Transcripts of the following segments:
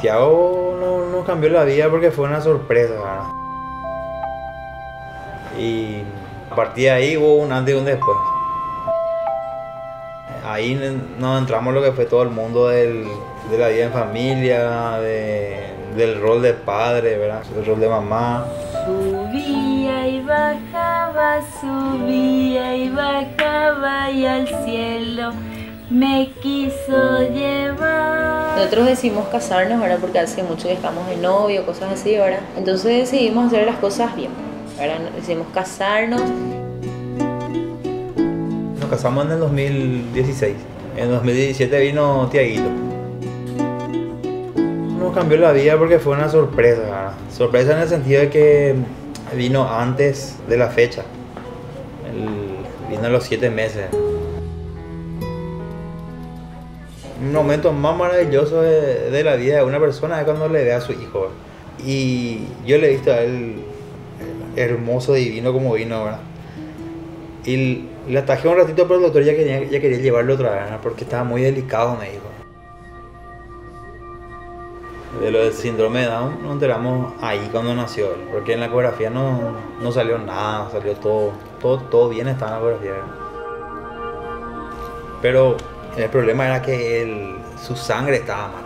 Tiago no, cambió la vida porque fue una sorpresa. Y a partir de ahí hubo un antes y un después. Ahí nos entramos lo que fue todo el mundo del, de la vida en familia, de, del rol de padre, ¿verdad? El rol de mamá. Subía y bajaba, subía y bajaba y al cielo me quiso llevar. Nosotros decidimos casarnos, ¿verdad? Porque hace mucho que estamos de novio, cosas así, ¿verdad? Entonces decidimos hacer las cosas bien, ¿verdad? Decidimos casarnos. Nos casamos en el 2016. En 2017 vino Tiaguito. Nos cambió la vida porque fue una sorpresa. Sorpresa en el sentido de que vino antes de la fecha. El- vino a los siete meses. Un momento más maravilloso de, la vida de una persona es cuando le ve a su hijo. Y yo le he visto a él hermoso, divino como vino, ¿verdad? Y le atajé un ratito, pero el doctor ya quería, ya quería llevarlo otra vez, porque estaba muy delicado, me dijo. De lo del síndrome de Down nos enteramos ahí cuando nació porque en la ecografía no, no salió nada, salió todo, todo, todo bien estaba en la ecografía. Pero el problema era que él, su sangre estaba mal.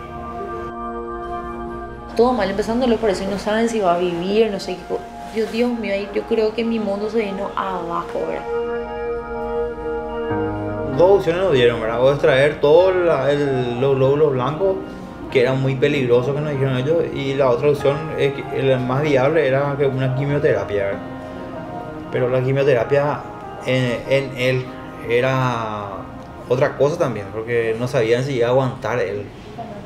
Todo mal, empezándolo por eso y no saben si va a vivir, no sé qué. Yo, Dios mío, yo creo que mi mundo se vino abajo, ¿verdad? Dos opciones nos dieron, ¿verdad? O extraer todos los glóbulos blancos, que eran muy peligrosos, que nos dijeron ellos, y la otra opción, es que el más viable, era que una quimioterapia, ¿verdad? Pero la quimioterapia en, en él era otra cosa también, porque no sabían si iba a aguantar él,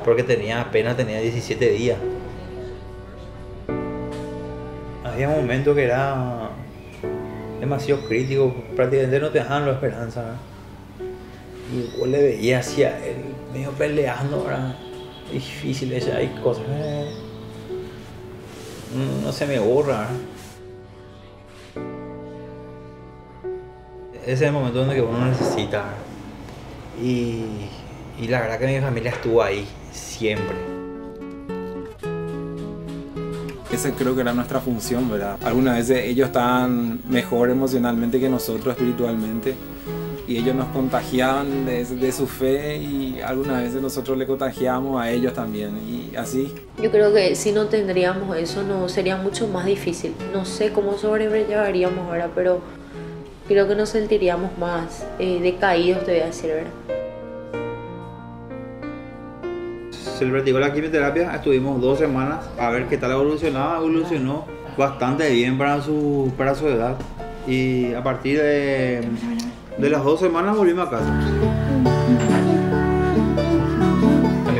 porque tenía apenas tenía 17 días. Había momentos que era demasiado crítico, prácticamente no te dejaban la esperanza. ¿verdad? Y vos le veías hacia él medio peleando, ¿verdad? Difícil, ese, hay cosas. eh, no se me borra. ¿verdad? Ese es el momento donde que uno necesita. Y, y la verdad que mi familia estuvo ahí siempre. Esa creo que era nuestra función, ¿verdad? Algunas veces ellos estaban mejor emocionalmente que nosotros espiritualmente y ellos nos contagiaban de, de su fe y algunas veces nosotros le contagiábamos a ellos también y así. Yo creo que si no tendríamos eso, no sería mucho más difícil. No sé cómo sobrellevaríamos ahora, pero creo que nos sentiríamos más eh, decaídos, te voy a decir, ¿verdad? Se le practicó la quimioterapia, estuvimos dos semanas a ver qué tal evolucionaba, evolucionó bastante bien para su, para su edad. Y a partir de, de las dos semanas volvimos a casa.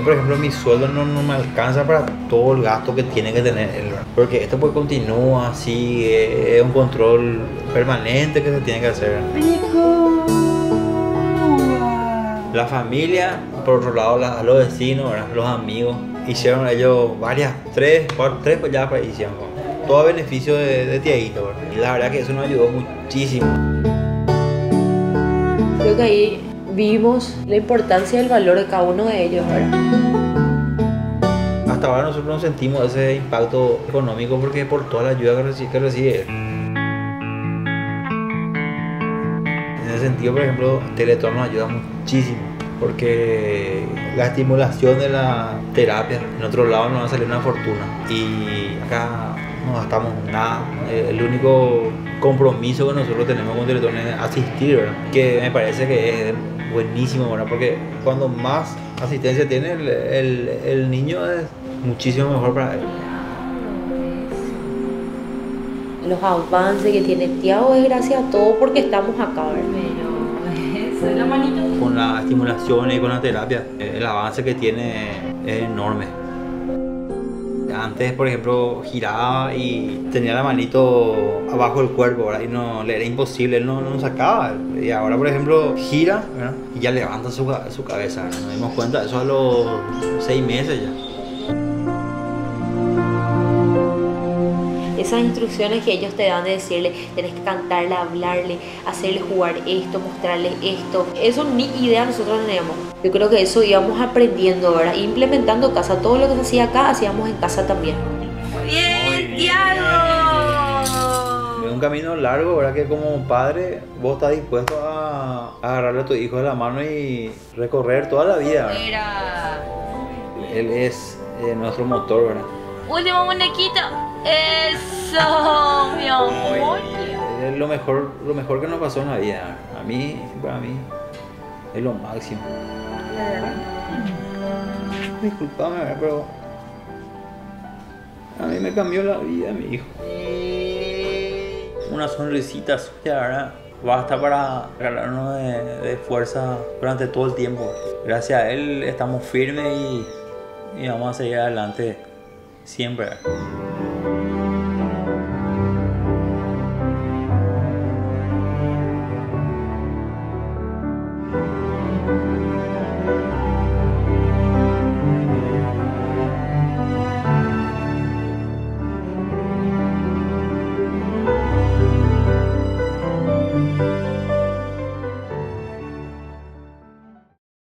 Por ejemplo, mi sueldo no, no me alcanza para todo el gasto que tiene que tener. ¿verdad? Porque esto pues continúa así, es un control permanente que se tiene que hacer. La familia, por otro lado, la- los vecinos, ¿verdad? los amigos, hicieron ellos varias, tres, cuatro, tres pues ya pues, hicieron. ¿no? Todo a beneficio de, de Tiaguito. ¿verdad? Y la verdad que eso nos ayudó muchísimo. Creo que ahí vimos la importancia y el valor de cada uno de ellos, ¿verdad? Hasta ahora nosotros no sentimos ese impacto económico porque por toda la ayuda que recibe, que recibe. En ese sentido, por ejemplo, Teletón nos ayuda muchísimo porque la estimulación de la terapia en otro lado nos va a salir una fortuna y acá no gastamos nada. El único compromiso que nosotros tenemos con Teletón es asistir, ¿verdad? que me parece que es buenísimo, ¿verdad? porque cuando más asistencia tiene el, el- el niño es muchísimo mejor para él. Los avances que tiene Tiago es gracias a todo porque estamos acá, ¿verdad? Con la estimulación y con la terapia, eh, el avance que tiene es enorme. Antes, por ejemplo, giraba y tenía la manito abajo del cuerpo, ¿verdad? No, le era imposible, él no, no sacaba. Y ahora, por ejemplo, gira y ya levanta su, su cabeza. Nos dimos cuenta eso a los seis meses ya. Esas instrucciones que ellos te dan de decirle, tenés que cantarle, hablarle, hacerle jugar esto, mostrarle esto. Eso ni idea nosotros teníamos. Yo creo que eso íbamos aprendiendo, ¿verdad? Implementando casa. Todo lo que se hacía acá, hacíamos en casa también. Bien, Tiago. Es un camino largo, ¿verdad? Que como padre vos estás dispuesto a agarrarle a tu hijo de la mano y recorrer toda la vida, ¿verdad? Mira. Él es eh, nuestro motor, ¿verdad? Último muñequito. Eso, mi amor. Es lo mejor, lo mejor que nos pasó en la vida. A mí, para mí, es lo máximo. Disculpame, pero a mí me cambió la vida, mi hijo. Una sonrisita suya, ¿verdad? Basta para regalarnos de, fuerza durante todo el tiempo. Gracias a él estamos firmes y, vamos a seguir adelante siempre.